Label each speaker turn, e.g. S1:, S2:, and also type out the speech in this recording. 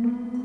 S1: Mm-hmm.